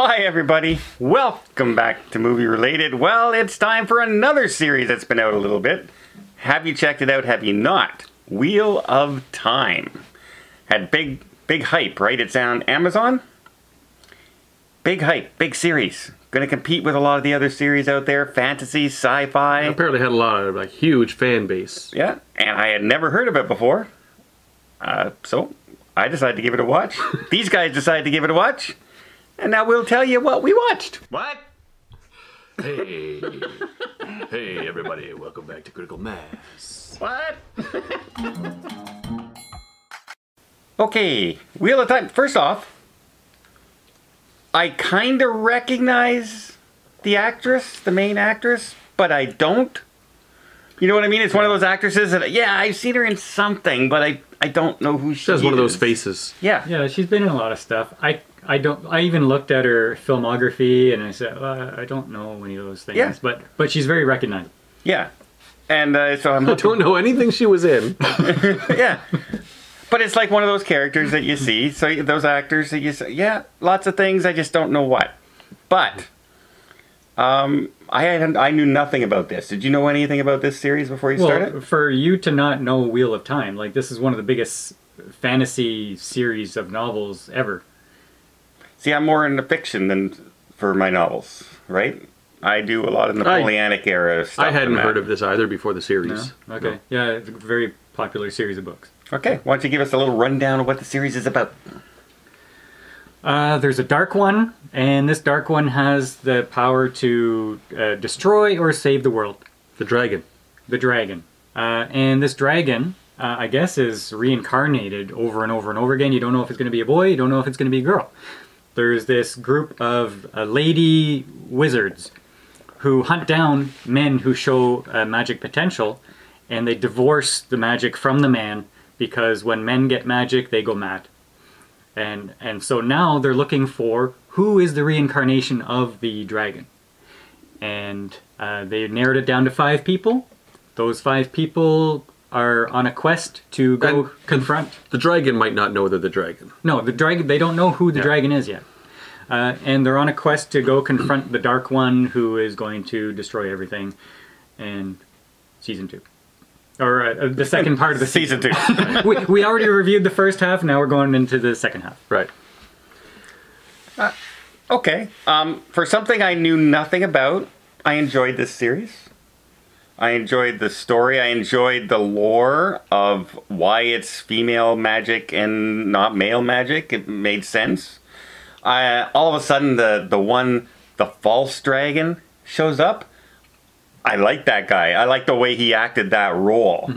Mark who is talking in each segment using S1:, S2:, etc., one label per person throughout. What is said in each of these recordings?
S1: Hi, everybody. Welcome back to Movie Related. Well, it's time for another series that's been out a little bit. Have you checked it out? Have you not? Wheel of Time. Had big, big hype, right? It's on Amazon. Big hype, big series. Going to compete with a lot of the other series out there fantasy, sci fi.
S2: Apparently had a lot of like huge fan base.
S1: Yeah, and I had never heard of it before. Uh, so I decided to give it a watch. These guys decided to give it a watch. And now we'll tell you what we watched. What?
S2: Hey, hey everybody, welcome back to Critical Mass.
S1: What? okay, Wheel of Time. First off, I kind of recognize the actress, the main actress, but I don't. You know what I mean? It's one of those actresses that, yeah, I've seen her in something, but I, I don't know who she,
S2: She has one of those faces.
S1: Yeah.
S3: Yeah, she's been in a lot of stuff. I I don't. I even looked at her filmography and I said uh, I don't know any of those things.
S1: Yeah.
S3: But but she's very recognizable.
S1: Yeah. And uh, so I'm
S2: I don't know anything she was in.
S1: yeah. But it's like one of those characters that you see. So those actors that you see, yeah, lots of things. I just don't know what. But um, I had, I knew nothing about this. Did you know anything about this series before you
S3: Well,
S1: started?
S3: for you to not know Wheel of Time, like this is one of the biggest fantasy series of novels ever.
S1: See, I'm more into fiction than for my novels, right? I do a lot of Napoleonic era stuff.
S2: I hadn't heard of this either before the
S3: No?
S2: series.
S3: Okay. Yeah, it's a very popular series of books.
S1: Okay, why don't you give us a little rundown of what the series is about?
S3: Uh, there's a dark one, and this dark one has the power to uh, destroy or save the world.
S2: The dragon.
S3: the dragon. Uh, and this dragon, uh, I guess, is reincarnated over and over and over again. You don't know if it's going to be a boy, you don't know if it's going to be a girl. There's this group of uh, lady wizards who hunt down men who show uh, magic potential, and they divorce the magic from the man because when men get magic, they go mad. And, and so now they're looking for who is the reincarnation of the dragon. And uh, they narrowed it down to five people. Those five people are on a quest to go
S2: And-
S3: confront.
S2: The dragon might not know they're the dragon.
S3: No, the dragon. They don't know who the
S2: Yeah.
S3: dragon is yet, uh, and they're on a quest to go confront the Dark One, who is going to destroy everything. And season two, or uh, uh, the second part of the
S1: Season two.
S3: we, we already reviewed the first half. Now we're going into the second half.
S2: Right.
S1: Okay. Um, for something I knew nothing about, I enjoyed this series. I enjoyed the story. I enjoyed the lore of why it's female magic and not male magic. It made sense. I, all of a sudden, the the one, the false dragon, shows up. I like that guy. I like the way he acted that role.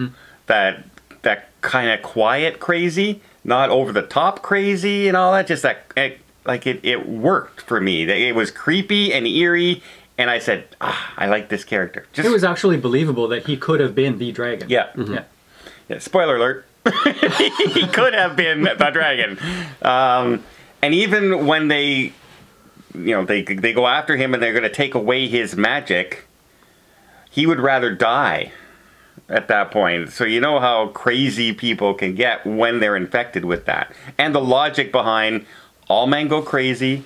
S1: That that kind of quiet crazy, not over the top crazy and all that. Just that it, like it it worked for me. It was creepy and eerie, and I said, ah, I like this character. Just
S3: It was actually believable that he could have been the dragon.
S1: yeah.
S3: Yeah.
S1: Yeah, spoiler alert. he could have been the dragon. Um, and even when they, you know, they they go after him and they're going to take away his magic, he would rather die at that point. So you know how crazy people can get when they're infected with that. And the logic behind all men go crazy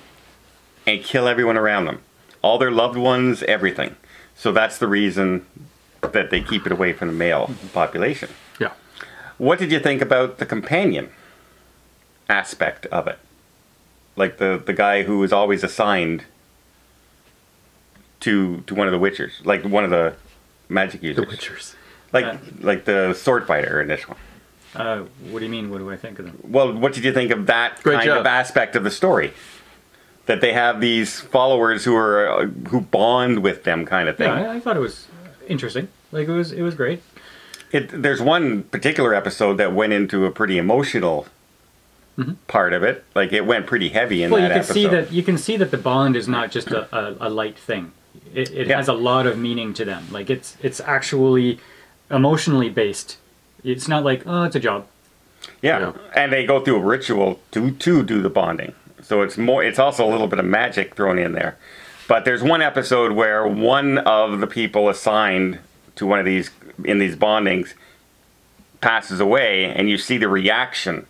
S1: and kill everyone around them. All their loved ones, everything. So that's the reason that they keep it away from the male mm-hmm. population.
S2: Yeah.
S1: What did you think about the companion aspect of it? Like the, the guy who was always assigned to to one of the witchers, like one of the magic users. The.
S2: Witchers.
S1: Like
S3: Uh,
S1: like the sword fighter in this one.
S3: Uh, what do you mean? What do I think of them?
S1: Well, what did you think of that
S2: Great
S1: kind
S2: job.
S1: of aspect of the story? That they have these followers who are uh, who bond with them, kind of thing.
S3: Yeah, I, I thought it was interesting. Like it was, it was great.
S1: It, there's one particular episode that went into a pretty emotional part of it. Like it went pretty heavy in
S3: Mm-hmm. Well, you can
S1: episode.
S3: see that you can see that the bond is not just a, a, a light thing. It, it
S1: Yeah.
S3: has a lot of meaning to them. Like it's it's actually emotionally based. It's not like oh, it's a job.
S1: Yeah.
S2: Yeah.
S1: and they go through a ritual to to do the bonding. So it's more. It's also a little bit of magic thrown in there. But there's one episode where one of the people assigned to one of these in these bondings passes away, and you see the reaction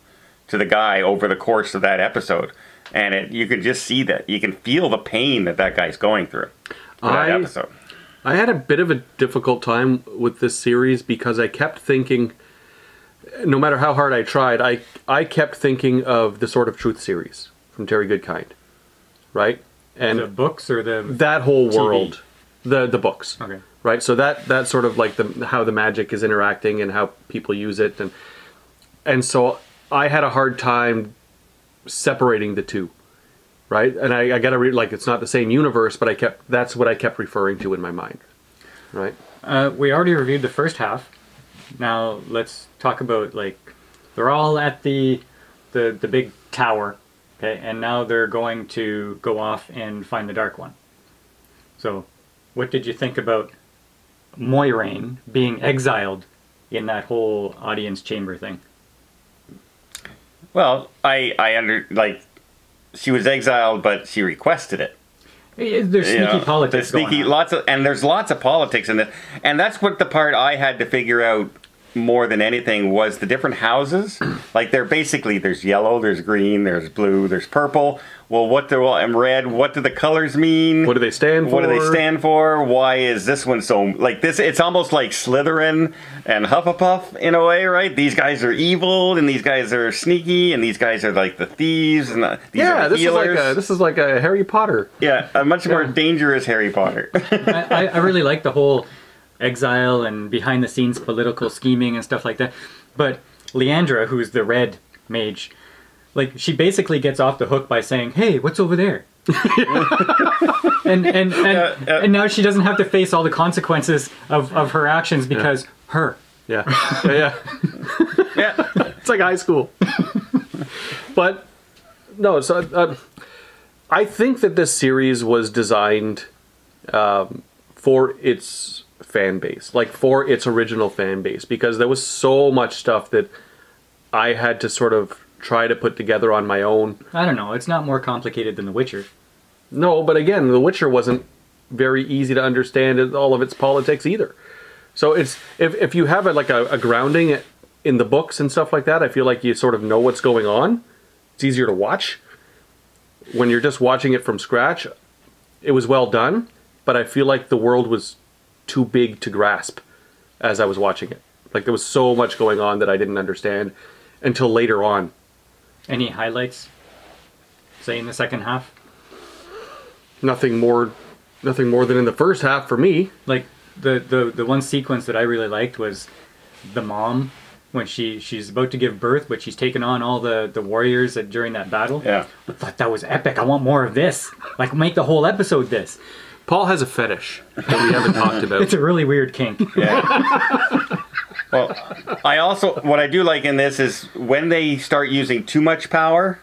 S1: to the guy over the course of that episode. and it you can just see that you can feel the pain that that guy's going through. For that episode.
S2: I had a bit of a difficult time with this series because I kept thinking, no matter how hard I tried, I I kept thinking of the Sword of Truth series from Terry Goodkind, right? And
S3: the books or the
S2: that whole
S3: TV.
S2: world, the the books,
S3: okay.
S2: right? So that that sort of like the how the magic is interacting and how people use it, and and so I had a hard time separating the two, right? And I, I got to read like it's not the same universe, but I kept that's what I kept referring to in my mind, right?
S3: Uh, we already reviewed the first half. Now let's talk about like they're all at the the the big tower, okay, and now they're going to go off and find the Dark One. So, what did you think about Moiraine being exiled in that whole audience chamber thing?
S1: Well, I I under like she was exiled, but she requested it.
S3: Eh, There's
S1: You
S3: sneaky
S1: know,
S3: politics
S1: there's sneaky
S3: going on.
S1: lots of and there's lots of politics in it and that's what the part i had to figure out more than anything was the different houses. Like they're basically there's yellow there's green there's blue there's purple. Well what do and red what do the colors mean?
S2: What do they stand for?
S1: what do they stand for? Why is this one so like this it's almost like slytherin and hufflepuff in a way right? These guys are evil and these guys are sneaky and these guys are like the thieves and the, these are
S2: Yeah,
S1: the
S2: this is like a this is like a Harry Potter.
S1: yeah a much more dangerous harry potter.
S3: I, I- I really like the whole exile and behind the scenes political scheming and stuff like that. But Leandra, who's the red mage, like she basically gets off the hook by saying, "Hey, what's over there?" and and and,
S1: Yeah, yeah.
S3: and now she doesn't have to face all the consequences of, of her actions because her.
S2: Yeah, yeah, yeah.
S1: yeah
S2: it's like high school. but no, so uh, I think that this series was designed um, for its fan base, like for its original fan base, because there was so much stuff that I had to sort of try to put together on my own.
S3: I don't know. It's not more complicated than The Witcher.
S2: No, but again, The Witcher wasn't very easy to understand all of its politics either. So it's if if you have a, like a, a grounding in the books and stuff like that, I feel like you sort of know what's going on. It's easier to watch. When you're just watching it from scratch, it was well done, but I feel like the world was too big to grasp as I was watching it. Like there was so much going on that I didn't understand until later on.
S3: Any highlights? Say in the second half?
S2: Nothing more nothing more than in the first half for me.
S3: like the, the the one sequence that I really liked was the mom when she she's about to give birth, but she's taken on all the the warriors that, during that battle.
S1: yeah
S3: I thought that was epic. I want more of this. Like make the whole episode this.
S2: Paul has a fetish that we haven't talked about.
S3: It's a really weird kink.
S1: Yeah. well, I also what I do like in this is when they start using too much power,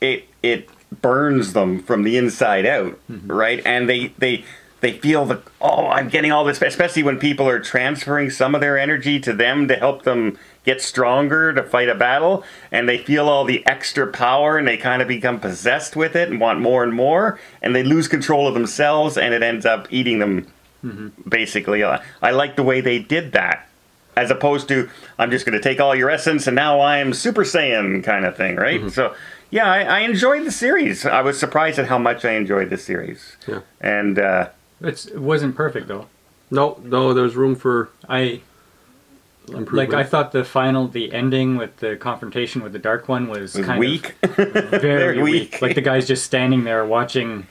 S1: it it burns them from the inside out, mm-hmm. right? And they they they feel the oh I'm getting all this, especially when people are transferring some of their energy to them to help them get stronger to fight a battle, and they feel all the extra power, and they kind of become possessed with it and want more and more, and they lose control of themselves, and it ends up eating them basically. Uh, I like the way they did that, as opposed to I'm just going to take all your essence and now I'm Super Saiyan kind of thing, right? So, yeah, I, I enjoyed the series. I was surprised at how much I enjoyed the series,
S2: Yeah.
S1: and uh,
S3: It's, it wasn't perfect though.
S2: No, no, there's room for
S3: I
S2: improvement.
S3: Like I thought the final the ending with the confrontation with the dark one was,
S1: was
S3: kind
S1: weak.
S3: of very
S1: Very
S3: weak.
S1: weak.
S3: Like the guy's just standing there watching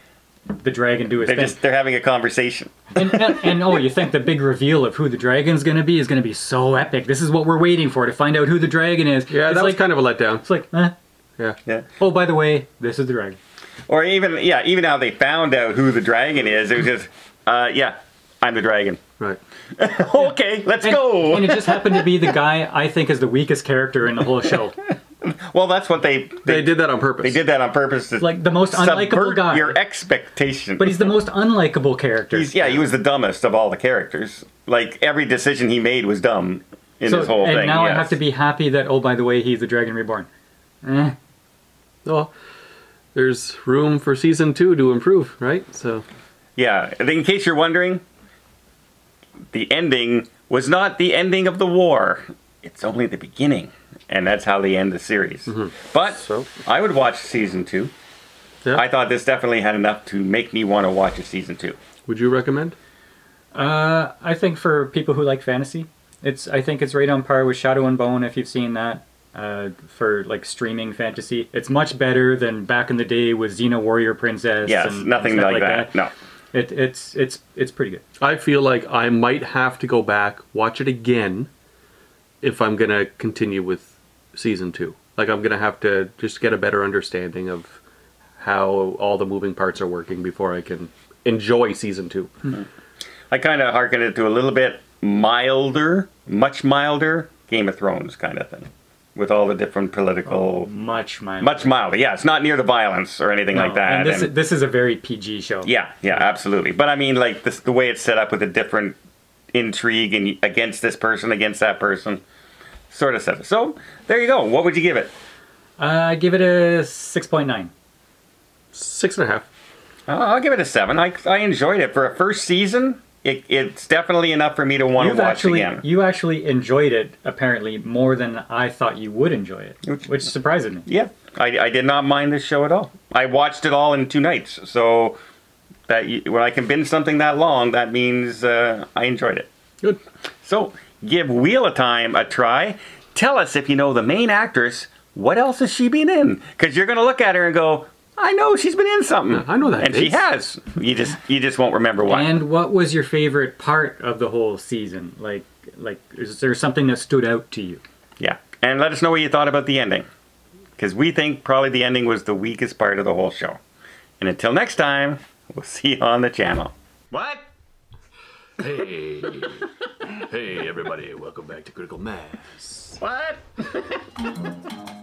S3: the dragon do his
S1: they're
S3: thing.
S1: just they're having a conversation.
S3: and, and, and oh, you think the big reveal of who the dragon's going to be is going to be so epic? This is what we're waiting for to find out who the dragon is.
S2: yeah,
S3: it's
S2: that was kind of a letdown.
S3: It's like, eh.
S2: Yeah,
S1: Yeah.
S3: oh, by the way, this is the dragon.
S1: Or even yeah, even how they found out who the dragon is. It was just uh, yeah, I'm the dragon.
S2: right.
S1: okay, let's
S3: And,
S1: go.
S3: and it just happened to be the guy I think is the weakest character in the whole show.
S1: well, that's what they
S2: They
S1: they,
S2: did that on purpose.
S1: they did that on purpose to
S3: Like the most unlikable guy.
S1: your expectation.
S3: But he's the most unlikable character.
S1: He's, yeah, he was the dumbest of all the characters. Like every decision he made was dumb in
S3: so,
S1: this whole
S3: and
S1: thing.
S3: And now I have to be happy that oh, by the way, he's the dragon reborn. Eh.
S2: Well, there's room for season two to improve, right? So
S1: Yeah, and in case you're wondering, the ending was not the ending of the war. It's only the beginning, and that's how they end the series. But
S2: So?
S1: I would watch season two.
S2: Yeah.
S1: I thought this definitely had enough to make me want to watch a season two.
S2: Would you recommend?
S3: Uh, I think for people who like fantasy, it's I think it's right on par with Shadow and Bone if you've seen that. Uh, for like streaming fantasy, it's much better than back in the day with Xena Warrior Princess.
S1: Yes,
S3: and,
S1: nothing
S3: and stuff
S1: like, that. No.
S3: It, it's it's it's pretty good.
S2: I feel like I might have to go back, watch it again, if I'm gonna continue with season two. Like I'm gonna have to just get a better understanding of how all the moving parts are working before I can enjoy season two. Hmm.
S1: I kind of hearken it to a little bit milder, much milder Game of Thrones kind of thing, with all the different political.
S3: Much my
S1: Much milder, yeah. It's not near the violence or anything like that.
S3: And this
S1: and-
S3: this is a very PG show.
S1: yeah, yeah, absolutely. But I mean, like this, the way it's set up with a different intrigue and against this person, against that person, sort of set. So there you go. What would you give it?
S3: Uh, I give it a six point nine.
S2: Six and a half.
S1: Uh, I'll give it a seven. I, I enjoyed it for a first season. It, it's definitely enough for me to want to
S3: You've
S1: watch
S3: actually
S1: again.
S3: you actually enjoyed it apparently more than I thought you would enjoy it,
S1: Which-
S3: which surprised me.
S1: Yeah, I, I did not mind this show at all. I watched it all in two nights. So that you, when I can binge something that long, that means uh, I enjoyed it.
S2: Good.
S1: So give Wheel of Time a try. Tell us if you know the main actress. What else has she been in? Because you're going to look at her and go, "I know she's been in something."
S2: I know that
S1: and she
S2: face.
S1: has. You just you just won't remember what.
S3: And what was your favorite part of the whole season? Like like is there something that stood out to you?
S1: Yeah. And let us know what you thought about the ending. Because we think probably the ending was the weakest part of the whole show. And until next time, we'll see you on the channel. What?
S2: Hey, hey, everybody! Welcome back to Critical Mass.
S1: What?